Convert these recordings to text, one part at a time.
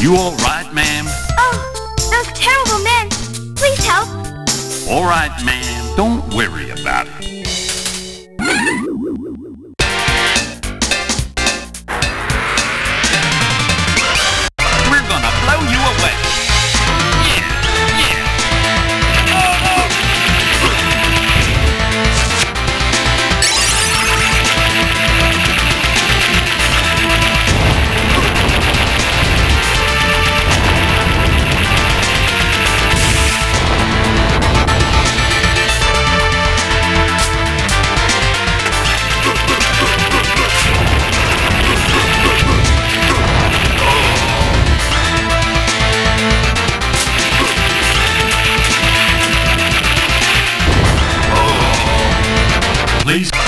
You all right, ma'am? Oh, those terrible men. Please help. All right, ma'am. Don't worry about it. Please.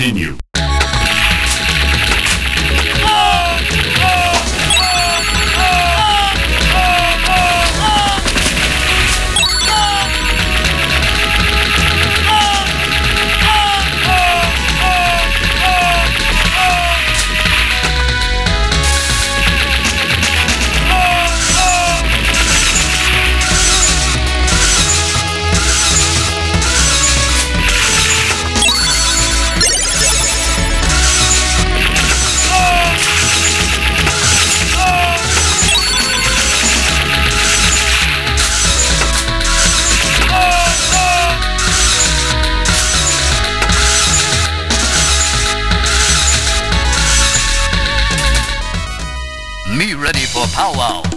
Continue. Ready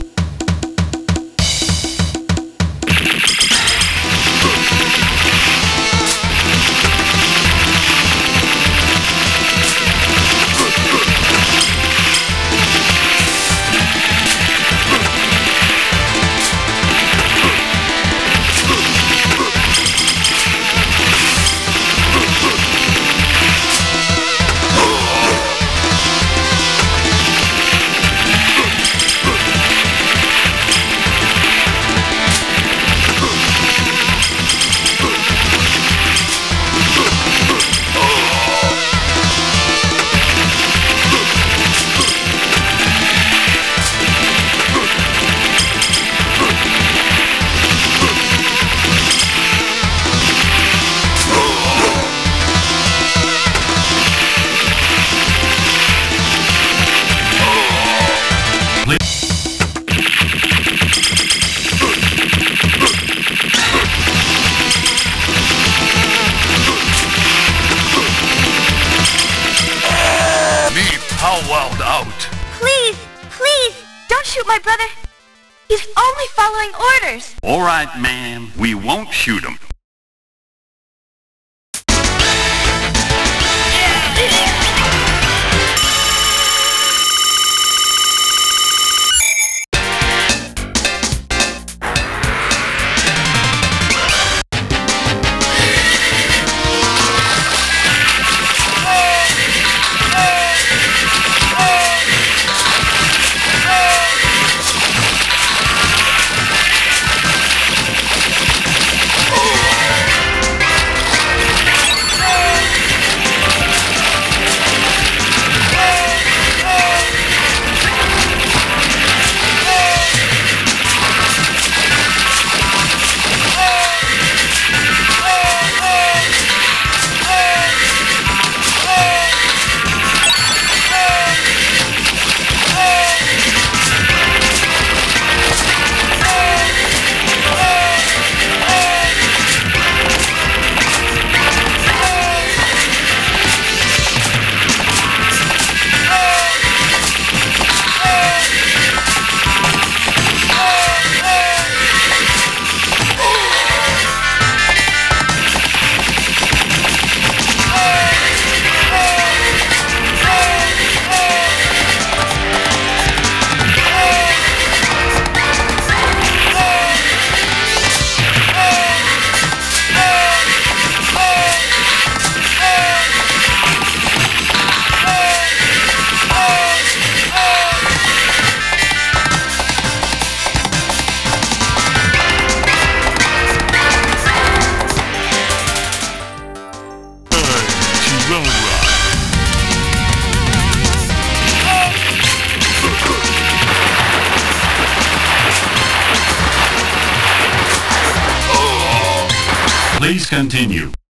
Please continue.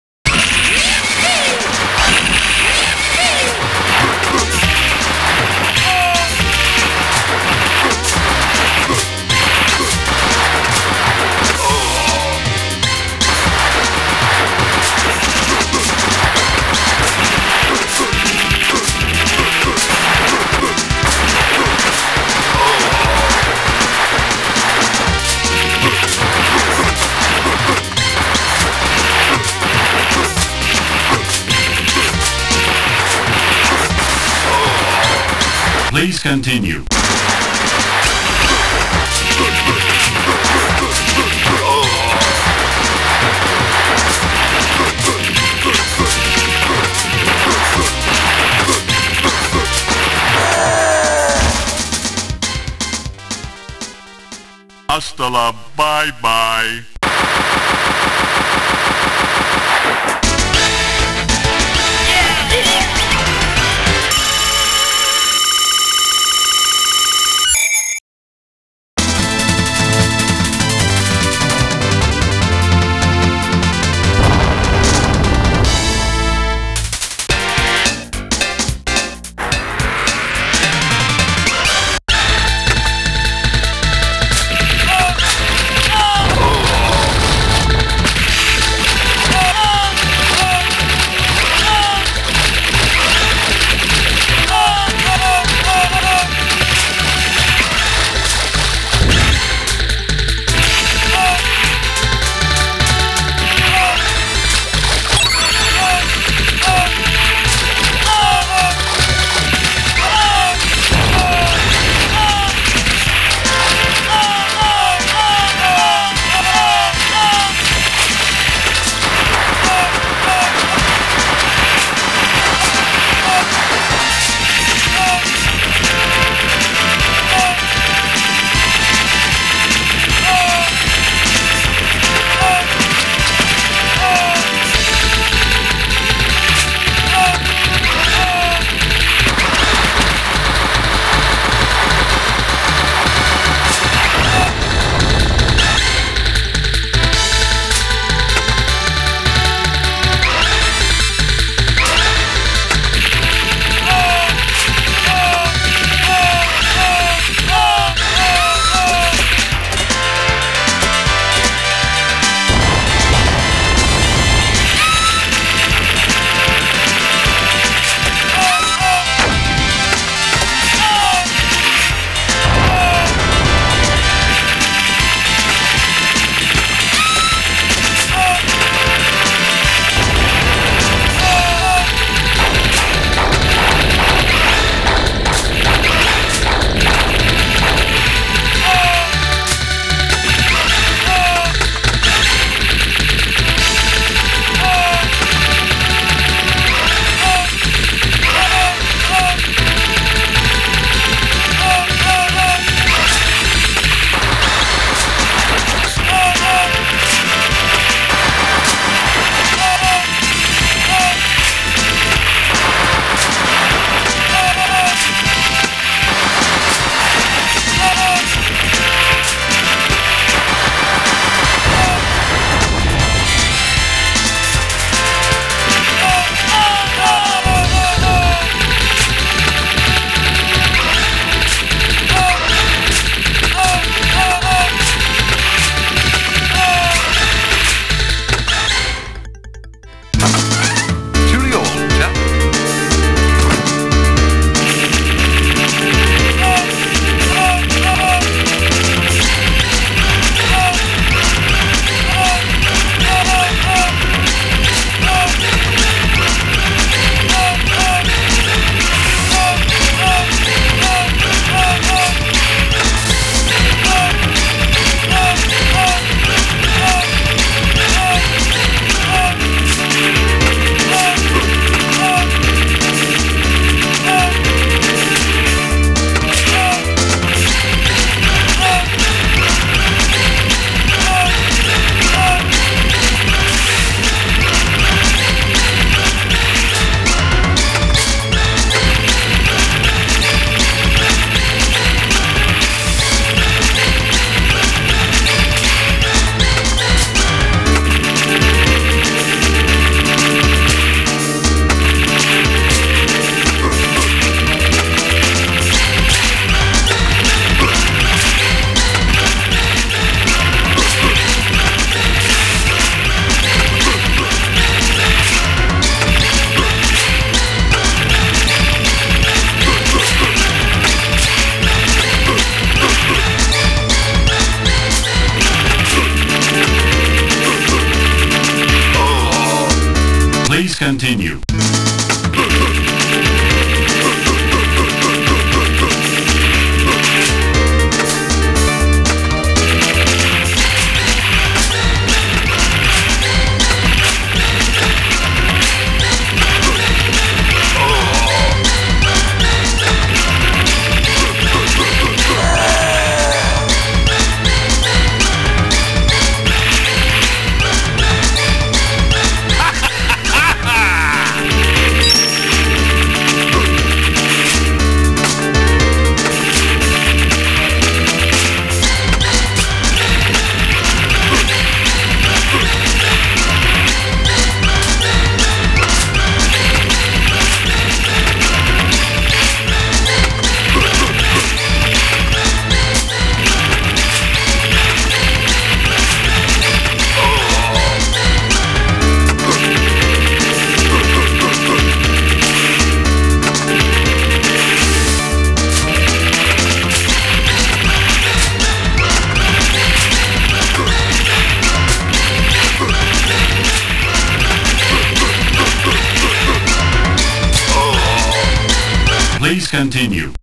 continue. Hasta la bye bye. Bye-bye. continue. Continue.